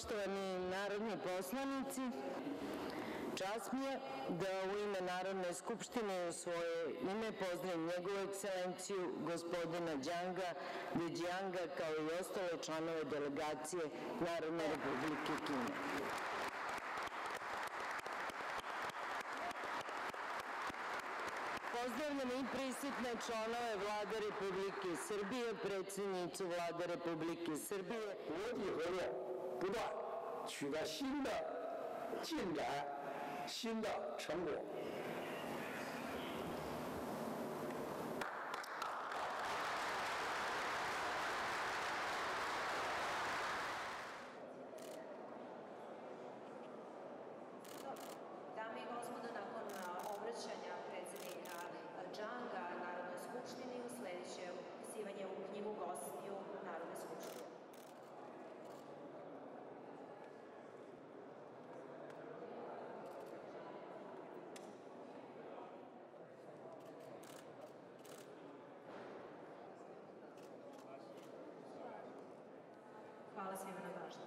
Poštovani narodni poslanici, čast mi je da u ime Narodne skupštine i u svoje ime pozdravim njegovu ekscelenciju gospodina Đanga Vidjanga, kao i ostale članove delegacije Narodne republike Kine. Pozdravljam i prisutne članove Vlade Republike Srbije, predsednicu Vlade Republike Srbije. 不断取得新的进展、新的成果。sjeverna bašta.